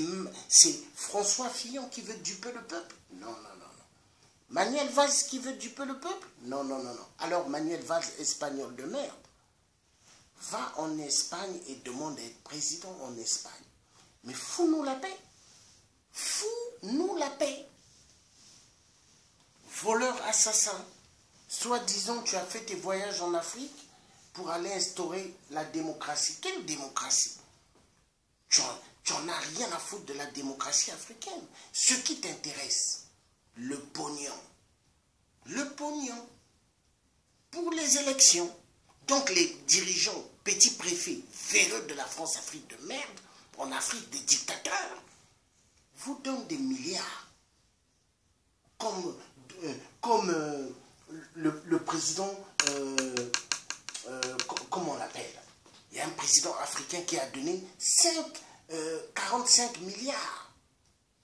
François Fillon qui veut duper le peuple Non, non, non, non. Manuel Valls qui veut duper le peuple Non, non, non, non. Alors Manuel Valls, espagnol de merde, va en Espagne et demande à être président en Espagne. Mais fous-nous la paix. Fous-nous la paix. Voleur assassin. Soit disons tu as fait tes voyages en Afrique pour aller instaurer la démocratie. Quelle démocratie? Tu n'en as rien à foutre de la démocratie africaine. Ce qui t'intéresse, le pognon. Le pognon. Pour les élections. Donc les dirigeants, petits préfets, véreux de la France-Afrique de merde, en Afrique des dictateurs, vous donnent des milliards. Comme, euh, comme euh, le, président euh, comment on l'appelle? Il y a un président africain qui a donné 5, 45 euh, milliards.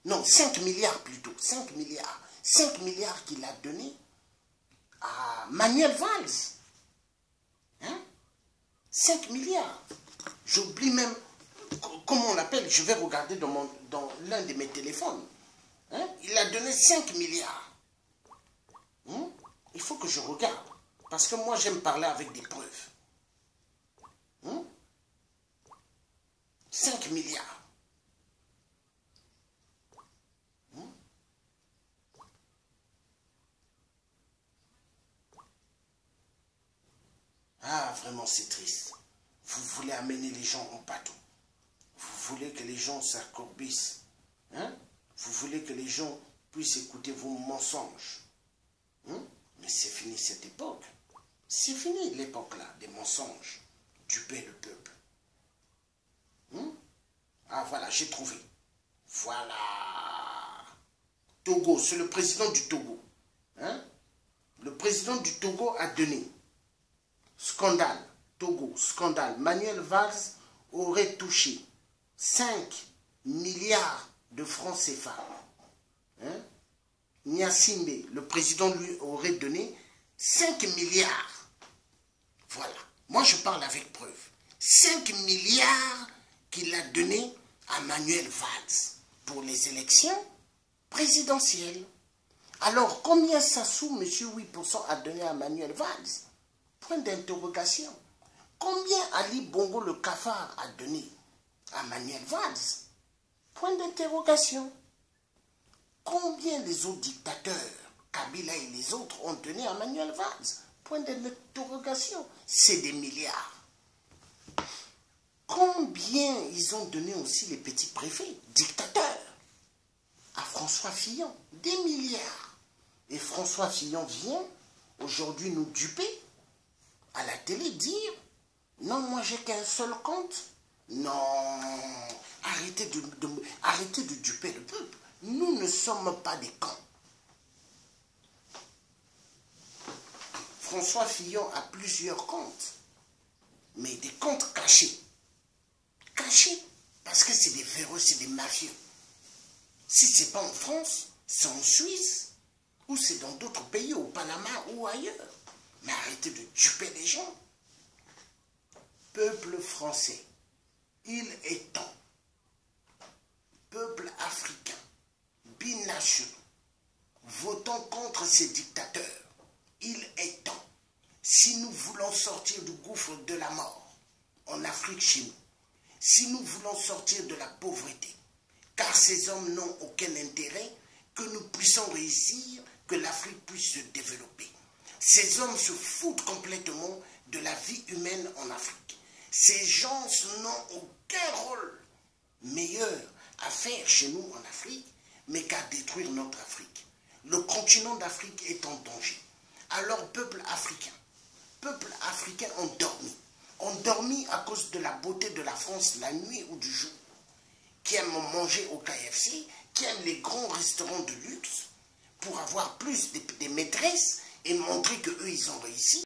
Non, 5 milliards plutôt. 5 milliards. 5 milliards qu'il a donné à Manuel Valls. Hein? 5 milliards. J'oublie même comment on l'appelle? Je vais regarder dans, dans l'un de mes téléphones. Hein? Il a donné 5 milliards. Hein? Il faut que je regarde. Parce que moi, j'aime parler avec des preuves. 5 hmm? milliards. Hmm? Ah, vraiment, c'est triste. Vous voulez amener les gens en bateau. Vous voulez que les gens s'accourbissent. Hein? Vous voulez que les gens puissent écouter vos mensonges. Hmm? Mais c'est fini cette époque. C'est fini l'époque-là des mensonges, duper le peuple. Hmm? Ah voilà, j'ai trouvé. Voilà. Togo, c'est le président du Togo. Hein? Le président du Togo a donné. Scandale. Togo, scandale. Manuel Valls aurait touché 5 milliards de francs CFA. Hein? Le président lui aurait donné 5 milliards. Voilà. Moi, je parle avec preuve. 5 milliards qu'il a donnés à Manuel Valls pour les élections présidentielles. Alors, combien Sassou, monsieur 8%, a donné à Manuel Valls? Point d'interrogation. Combien Ali Bongo le cafard a donné? À Manuel Valls Point d'interrogation. Combien les autres dictateurs, Kabila et les autres, ont donné à Manuel Valls? Point d'interrogation. C'est des milliards. Combien ils ont donné aussi les petits préfets, dictateurs, à François Fillon Des milliards. Et François Fillon vient aujourd'hui nous duper à la télé, dire non, moi j'ai qu'un seul compte. Non, arrêtez de, de duper le peuple. Nous ne sommes pas des camps. François Fillon a plusieurs comptes, mais des comptes cachés. Cachés, parce que c'est des véreux, c'est des mafieux. Si ce n'est pas en France, c'est en Suisse, ou c'est dans d'autres pays, au Panama ou ailleurs. Mais arrêtez de duper les gens. Peuple français, il est temps. Peuple africain, binationaux, votons contre ces dictateurs il est temps, si nous voulons sortir du gouffre de la mort, en Afrique chez nous, si nous voulons sortir de la pauvreté, car ces hommes n'ont aucun intérêt que nous puissions réussir, que l'Afrique puisse se développer. Ces hommes se foutent complètement de la vie humaine en Afrique. Ces gens n'ont aucun rôle meilleur à faire chez nous en Afrique, mais qu'à détruire notre Afrique. Le continent d'Afrique est en danger. Alors, peuple africain, peuple africain ont dormi. Ont dormi à cause de la beauté de la France la nuit ou du jour. Qui aiment manger au KFC, qui aiment les grands restaurants de luxe pour avoir plus de, maîtresses et montrer qu'eux, ils ont réussi.